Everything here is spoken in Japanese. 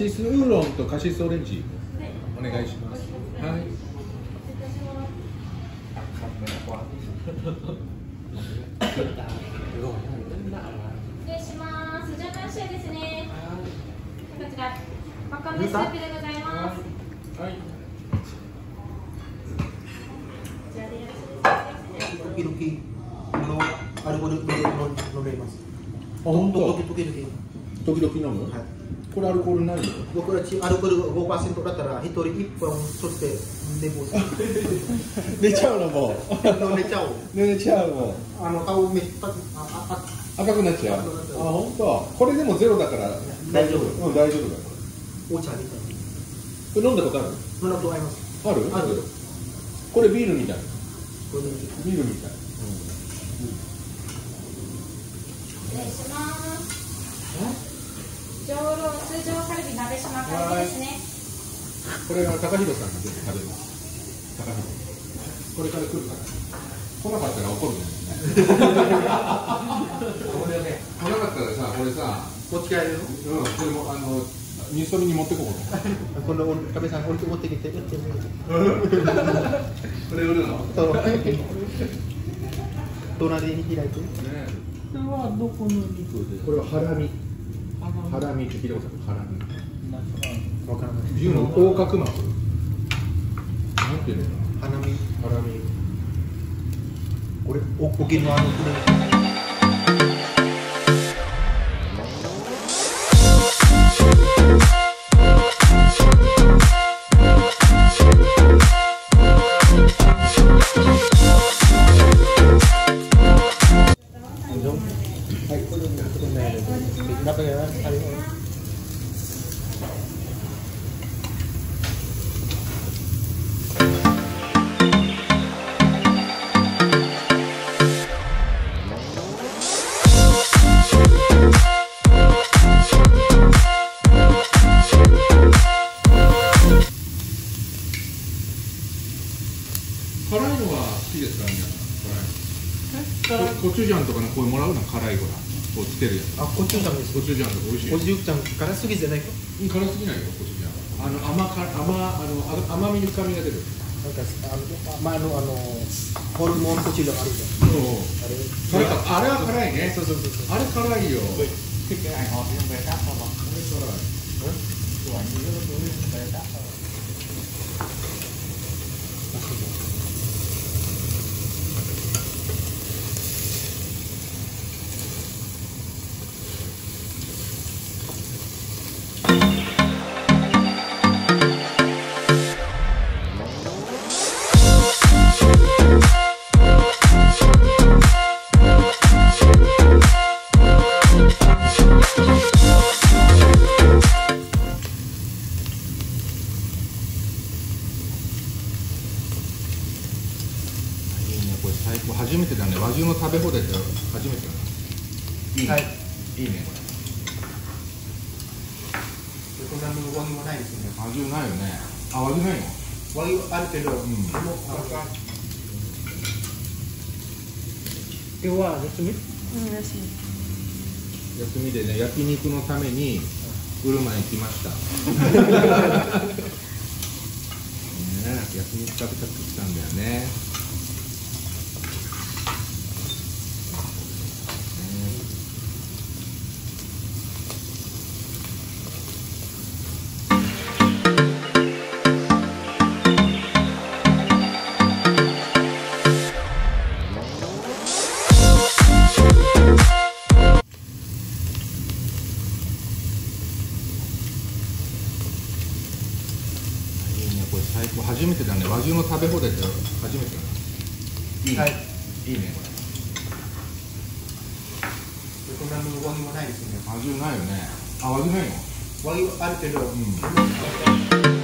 シスウーロンとカシスオレンジお願いします。はい。失礼します。じゃあ、感謝ですね。こちら、わかめスープでございます。はい。こちらでよろしいですか。時々あのアルコール飲め飲めます。あ本当？時々飲む、はいこれアルコールないの？僕らちアルコールが5%だったら一人1本取って寝坊す 寝ちゃうのもる寝ちゃおうう寝ちゃうもう。あの顔めっちゃあああ赤くなっちゃう。あ本当？これでもゼロだから。大丈夫。うん大丈夫。だよお茶みたいこれ飲んだことある？な飲んだことあります。ある？あるこれビールみたい。これでビールみたい。失礼します。上ロース上カルビ鍋島カルビですね。これが高弘さんが出て食べます。高弘。これから来るから。来なかったら怒るんだよね。これね来なかったらさこれさ持ち帰れるうん。これもあのニューストリに持って。こうこの壁さん置いて持ってきて。これ売るのねそう隣に開いて。これはどこの肉でこれはハラミハラミって聞いたことある？ハラミ。わからない。牛の横隔膜？なんていうのか花見なハラミ。これお沖縄のこれ辛いのは好きですか皆さん。辛い。のココチュジャンとかねこうもらうの辛いほらこうつけるやつ。あ、こっちのためです。コチュジャンとか美味しいよ。おじゅうちゃん辛すぎじゃない？か。うん辛すぎないよコチュジャンあの甘か甘あのあ甘みに深みが出る。なんかあのまああのあのホルモンコチュジャンあるじゃん。そう。あれ？それかあれは辛いね。そうそうそうそう。あれ辛いよ。あれ辛いこれ最高。初めてだね。和牛の食べ放題って初めてだな。いいね、はい。い、いね。ここんなの和牛もないですね。れ和牛ないよね。あ和牛ないの？和牛あるけど、ん。でもあ今日は休み？うん、よし。休みでね焼肉のためにうるまに来ました。ねえ焼肉食べたく来たんだよね放題って初めていいね、はい。いいねこれ。こんなの和牛もないですね。ないよね。あ和牛ないの？和牛あるけど、ん。でも